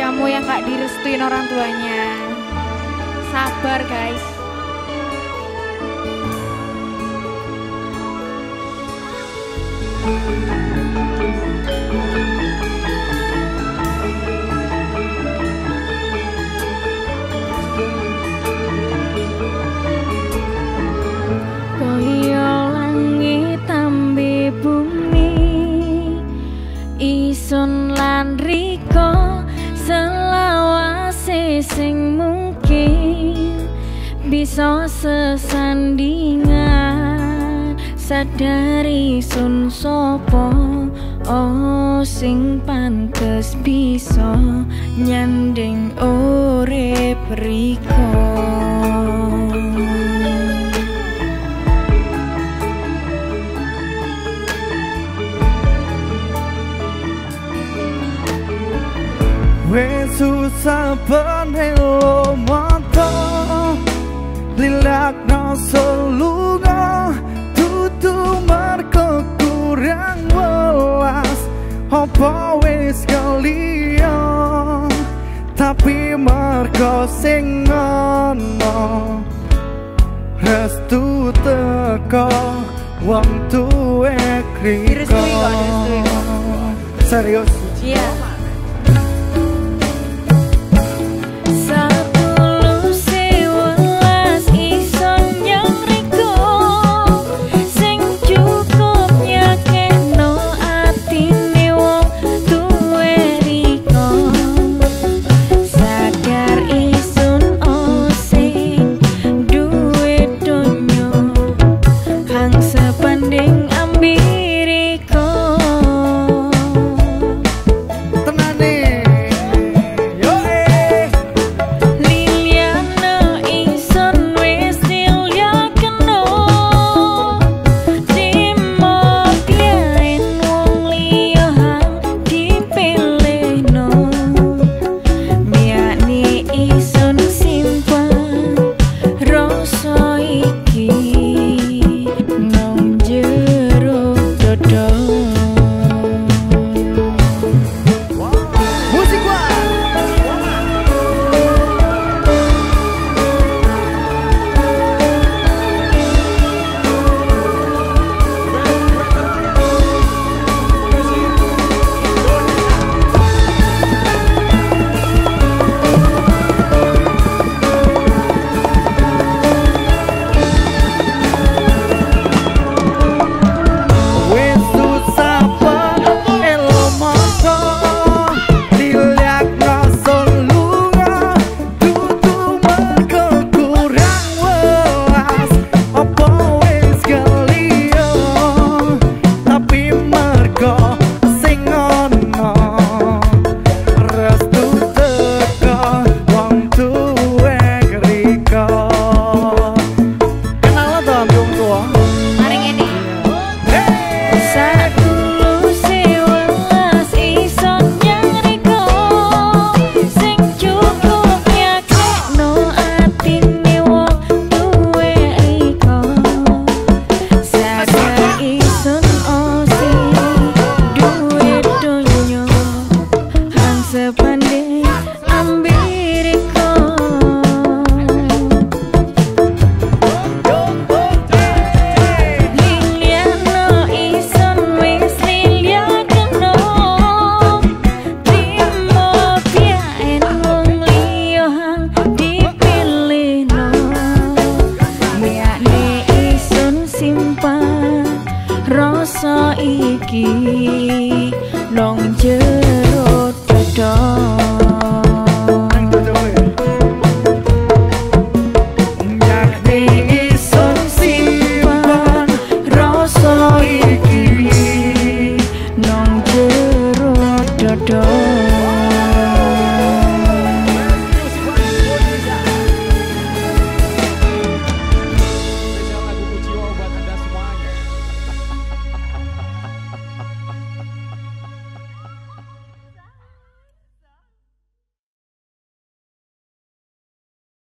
kamu yang gak direstuin orang tuanya. Sabar guys. Bisa sesandingan Sadari sun sopo Oh sing pantes bisa nyanding urip riko. Wes susah penelo Silak no solugo Tutu marco kurang welas Opo wis kelio Tapi marco singono Restu teko Wong tue kriko Serius? Iya yeah. you.